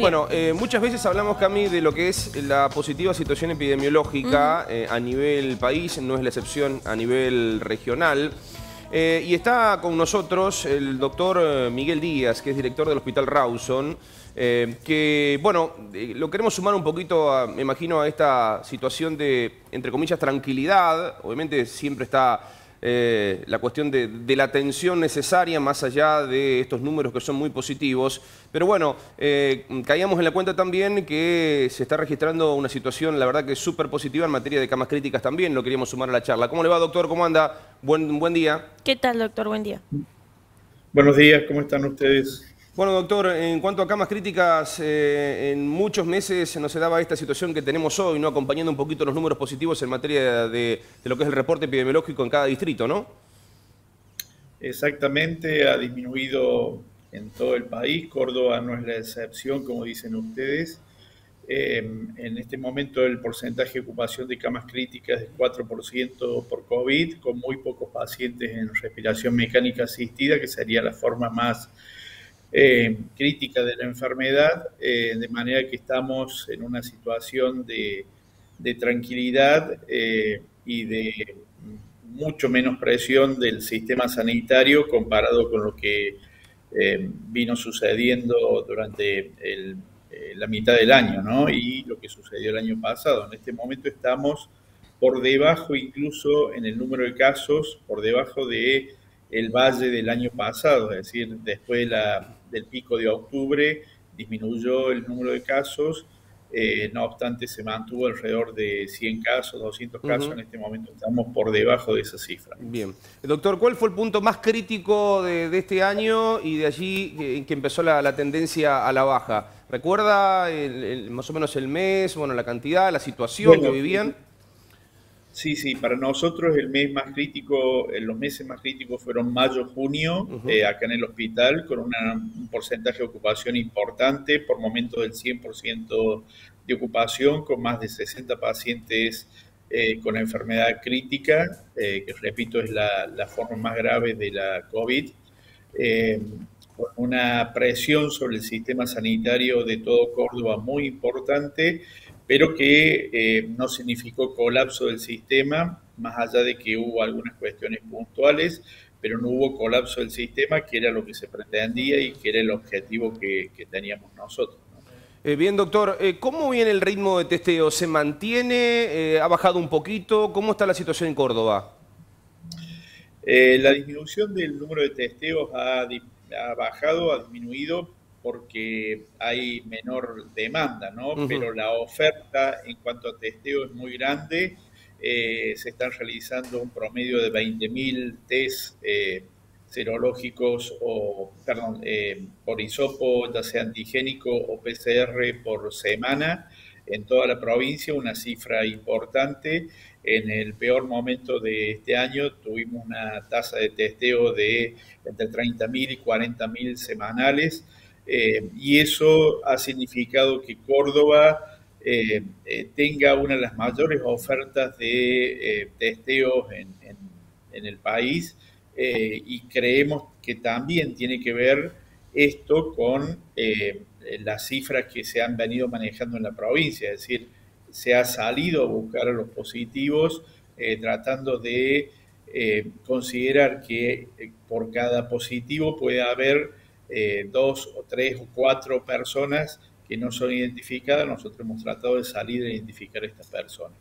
Bueno, eh, muchas veces hablamos, Cami, de lo que es la positiva situación epidemiológica eh, a nivel país, no es la excepción a nivel regional. Eh, y está con nosotros el doctor Miguel Díaz, que es director del Hospital Rawson, que, bueno, lo queremos sumar un poquito, me imagino, a esta situación de, entre comillas, tranquilidad. Obviamente siempre está eh, la cuestión de, la atención necesaria más allá de estos números que son muy positivos. Pero bueno, eh, caíamos en la cuenta también que se está registrando una situación, la verdad que súper positiva en materia de camas críticas también, lo queríamos sumar a la charla. ¿Cómo le va, doctor? ¿Cómo anda? Buen, buen día. ¿Qué tal, doctor? Buen día. Buenos días, ¿cómo están ustedes? Bueno, doctor, en cuanto a camas críticas, eh, en muchos meses no se daba esta situación que tenemos hoy, ¿no? Acompañando un poquito los números positivos en materia de, lo que es el reporte epidemiológico en cada distrito, ¿no? Exactamente, ha disminuido en todo el país. Córdoba no es la excepción, como dicen ustedes. Em, en este momento el porcentaje de ocupación de camas críticas es 4% por COVID, con muy pocos pacientes en respiración mecánica asistida, que sería la forma más eh, crítica de la enfermedad, eh, de manera que estamos en una situación de, tranquilidad eh, y de mucho menos presión del sistema sanitario comparado con lo que vino sucediendo durante la mitad del año ¿no? y lo que sucedió el año pasado. En este momento estamos por debajo incluso en el número de casos, por debajo de el valle del año pasado, es decir, después de la del pico de octubre disminuyó el número de casos, eh, no obstante se mantuvo alrededor de 100 casos, 200 casos, en este momento estamos por debajo de esa cifra. Bien. Doctor, ¿cuál fue el punto más crítico de, este año y de allí en que empezó la, tendencia a la baja? ¿Recuerda más o menos el mes, bueno, la cantidad, la situación que vivían? Sí, sí, para nosotros el mes más crítico, eh, los meses más críticos fueron mayo, junio, eh, acá en el hospital, con un porcentaje de ocupación importante, por momentos del 100% de ocupación, con más de 60 pacientes eh, con enfermedad crítica, que repito es la, la, forma más grave de la COVID, con una presión sobre el sistema sanitario de todo Córdoba muy importante pero que eh, no significó colapso del sistema, más allá de que hubo algunas cuestiones puntuales, pero no hubo colapso del sistema, que era lo que se pretendía y que era el objetivo que, teníamos nosotros. Eh, bien, doctor, eh, ¿cómo viene el ritmo de testeo? ¿Se mantiene? ¿Ha bajado un poquito? ¿Cómo está la situación en Córdoba? la disminución del número de testeos ha, ha bajado, ha disminuido, porque hay menor demanda, ¿no? Pero la oferta en cuanto a testeo es muy grande. Eh, se están realizando un promedio de 20.000 test eh, serológicos o, perdón, eh, por hisopo, ya sea antigénico o PCR por semana en toda la provincia, una cifra importante. En el peor momento de este año tuvimos una tasa de testeo de entre 30.000 y 40.000 semanales eh, y eso ha significado que Córdoba eh, eh, tenga una de las mayores ofertas de testeos en, el país y creemos que también tiene que ver esto con las cifras que se han venido manejando en la provincia, es decir, se ha salido a buscar a los positivos tratando de considerar que por cada positivo puede haber eh, dos o tres o cuatro personas que no son identificadas, nosotros hemos tratado de salir a identificar a estas personas.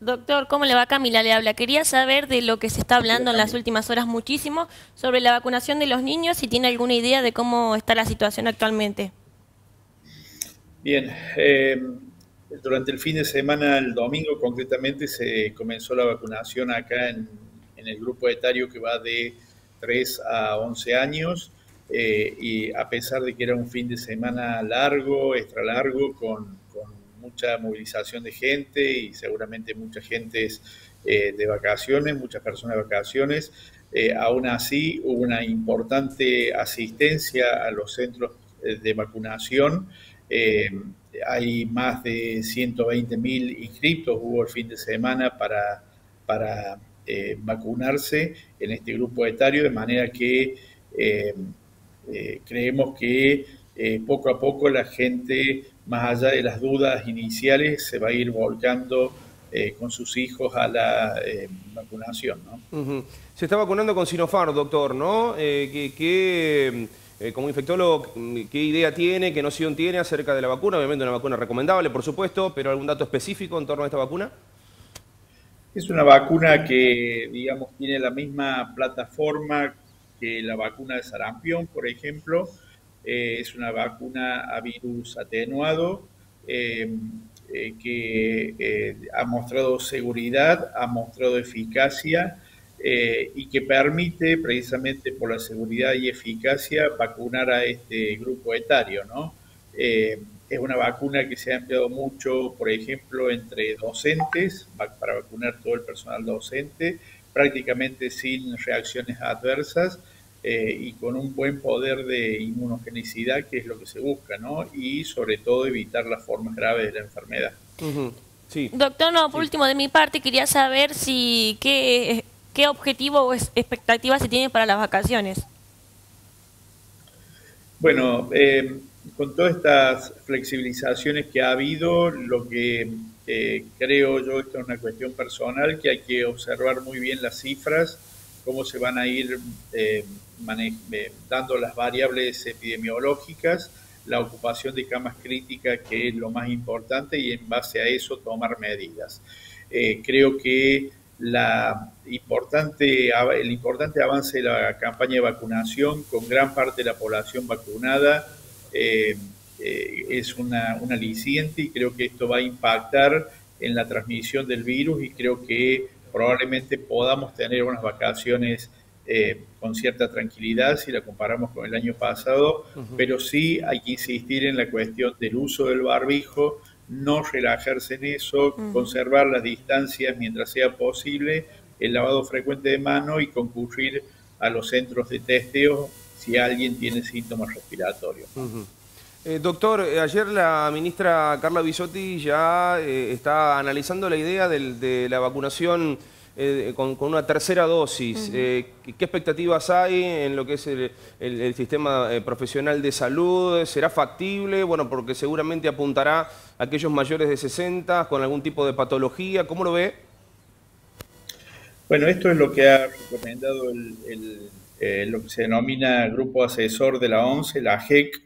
Doctor, ¿cómo le va Camila? Le habla. Quería saber de lo que se está hablando en las últimas horas muchísimo sobre la vacunación de los niños, si tiene alguna idea de cómo está la situación actualmente. Bien, eh, durante el fin de semana, el domingo concretamente, se comenzó la vacunación acá en, en el grupo etario que va de 3 a 11 años. Eh, y a pesar de que era un fin de semana largo, extra largo, con, mucha movilización de gente y seguramente mucha gente eh, de vacaciones, muchas personas de vacaciones, eh, aún así hubo una importante asistencia a los centros de vacunación. hay más de 120 mil inscritos, hubo el fin de semana para, para vacunarse en este grupo etario, de manera que eh, creemos que poco a poco la gente, más allá de las dudas iniciales, se va a ir volcando con sus hijos a la vacunación. ¿no? Se está vacunando con Sinopharm, doctor, ¿no? ¿qué, como infectólogo, ¿qué idea tiene, qué noción tiene acerca de la vacuna? Obviamente una vacuna recomendable, por supuesto, pero ¿algún dato específico en torno a esta vacuna? Es una vacuna que, digamos, tiene la misma plataforma que la vacuna de sarampión, por ejemplo. Eh, es una vacuna a virus atenuado eh, eh, que ha mostrado seguridad, ha mostrado eficacia y que permite, precisamente por la seguridad y eficacia, vacunar a este grupo etario, ¿no? Es una vacuna que se ha empleado mucho, por ejemplo, entre docentes, para vacunar todo el personal docente, prácticamente sin reacciones adversas eh, y con un buen poder de inmunogenicidad, que es lo que se busca, ¿no? Y sobre todo evitar las formas graves de la enfermedad. sí. Doctor, no, por último, de mi parte, quería saber si qué, qué objetivo o expectativa se tiene para las vacaciones. Bueno, eh, con todas estas flexibilizaciones que ha habido, lo que eh, creo yo, esto es una cuestión personal, que hay que observar muy bien las cifras, cómo se van a ir eh, eh, dando las variables epidemiológicas, la ocupación de camas críticas, que es lo más importante, y en base a eso tomar medidas. creo que el importante avance de la campaña de vacunación con gran parte de la población vacunada eh, eh, es una, una aliciente y creo que esto va a impactar en la transmisión del virus y creo que probablemente podamos tener unas vacaciones eh, con cierta tranquilidad si la comparamos con el año pasado, pero sí hay que insistir en la cuestión del uso del barbijo, no relajarse en eso, conservar las distancias mientras sea posible, el lavado frecuente de mano y concurrir a los centros de testeo si alguien tiene síntomas respiratorios. Eh, doctor, eh, ayer la ministra Carla Bisotti ya eh, está analizando la idea de la vacunación con, una tercera dosis. ¿Qué expectativas hay en lo que es el, sistema profesional de salud? ¿Será factible? Bueno, porque seguramente apuntará a aquellos mayores de 60 con algún tipo de patología. ¿Cómo lo ve? Bueno, esto es lo que ha recomendado el eh, lo que se denomina Grupo Asesor de la ONCE, la GEC,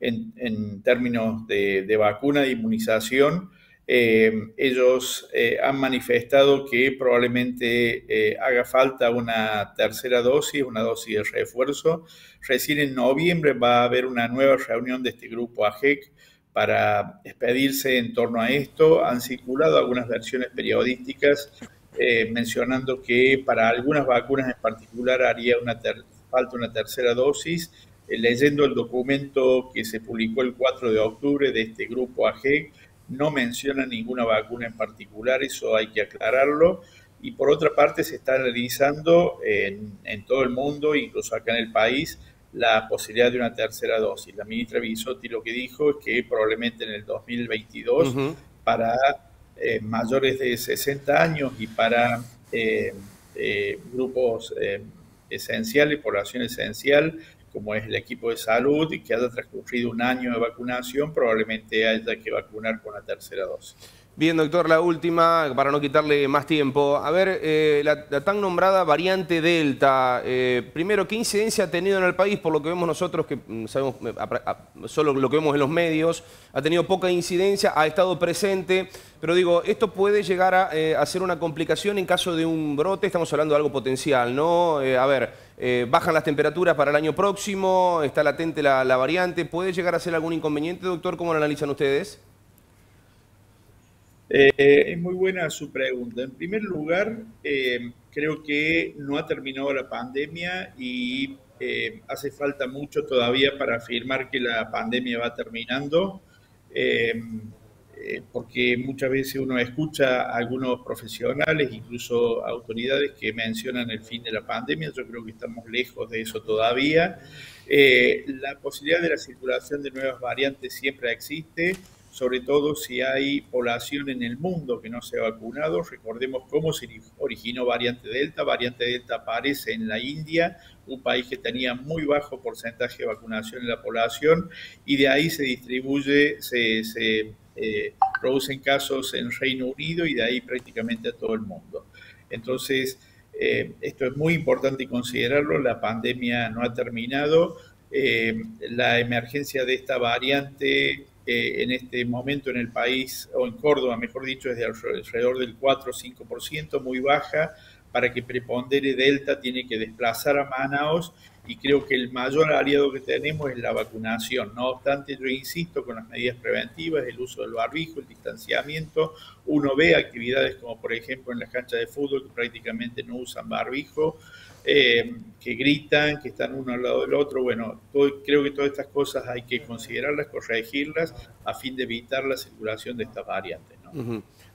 en, términos de, vacuna de inmunización. Eh, ellos eh, han manifestado que probablemente haga falta una tercera dosis, una dosis de refuerzo. Recién en noviembre va a haber una nueva reunión de este grupo AGEC para expedirse en torno a esto. Han circulado algunas versiones periodísticas eh, mencionando que para algunas vacunas en particular haría una falta una tercera dosis. Leyendo el documento que se publicó el 4 de octubre de este grupo AG, no menciona ninguna vacuna en particular, eso hay que aclararlo. Y por otra parte se está realizando en, en todo el mundo, incluso acá en el país, la posibilidad de una tercera dosis. La ministra Bisotti lo que dijo es que probablemente en el 2022 para eh, mayores de 60 años y para eh, eh, grupos esenciales, población esencial, como es el equipo de salud, y que haya transcurrido un año de vacunación, probablemente haya que vacunar con la tercera dosis. Bien, doctor, la última, para no quitarle más tiempo. A ver, eh, la, tan nombrada variante Delta, eh, primero, ¿qué incidencia ha tenido en el país? Por lo que vemos nosotros, que mm, sabemos eh, solo lo que vemos en los medios, ha tenido poca incidencia, ha estado presente, pero digo, esto puede llegar a, ser una complicación en caso de un brote, estamos hablando de algo potencial, ¿no? a ver, bajan las temperaturas para el año próximo, está latente la, la variante, ¿puede llegar a ser algún inconveniente, doctor? ¿Cómo lo analizan ustedes? Eh, es muy buena su pregunta. En primer lugar, eh, creo que no ha terminado la pandemia y eh, hace falta mucho todavía para afirmar que la pandemia va terminando, porque muchas veces uno escucha a algunos profesionales, incluso autoridades que mencionan el fin de la pandemia. Yo creo que estamos lejos de eso todavía. la posibilidad de la circulación de nuevas variantes siempre existe sobre todo si hay población en el mundo que no se ha vacunado. Recordemos cómo se originó variante Delta. Variante Delta aparece en la India, un país que tenía muy bajo porcentaje de vacunación en la población, y de ahí se distribuye, se, se eh, producen casos en Reino Unido y de ahí prácticamente a todo el mundo. Entonces, eh, esto es muy importante considerarlo, la pandemia no ha terminado, eh, la emergencia de esta variante en este momento en el país, o en Córdoba, mejor dicho, es de alrededor del 4 o 5%, muy baja. Para que prepondere Delta tiene que desplazar a Manaos y creo que el mayor aliado que tenemos es la vacunación. No obstante, yo insisto con las medidas preventivas, el uso del barbijo, el distanciamiento. Uno ve actividades como por ejemplo en las canchas de fútbol que prácticamente no usan barbijo. Eh, que gritan, que están uno al lado del otro. Bueno, creo que todas estas cosas hay que considerarlas, corregirlas a fin de evitar la circulación de estas variantes.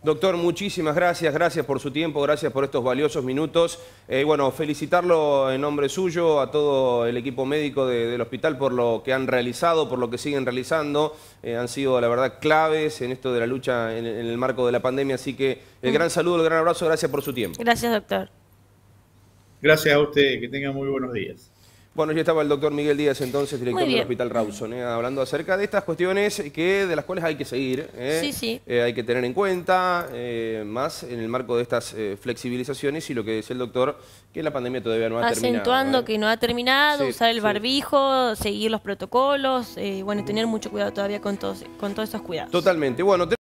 Doctor, muchísimas gracias, gracias por su tiempo, gracias por estos valiosos minutos. Eh, bueno, felicitarlo en nombre suyo, a todo el equipo médico del hospital por lo que han realizado, por lo que siguen realizando. Eh, han sido, la verdad, claves en esto de la lucha en, en el marco de la pandemia. Así que el gran saludo, el gran abrazo, gracias por su tiempo. Gracias, doctor. Gracias a usted, que tenga muy buenos días. Bueno, ya estaba el doctor Miguel Díaz entonces, director del Hospital Rawson, ¿eh? hablando acerca de estas cuestiones que de las cuales hay que seguir, ¿eh? sí, sí. Eh, hay que tener en cuenta, más en el marco de estas flexibilizaciones y lo que decía el doctor, que la pandemia todavía no ha terminado. Acentuando que no ha terminado, usar el barbijo, seguir los protocolos, bueno, tener mucho cuidado todavía con todos, con todos esos cuidados. Totalmente. Bueno,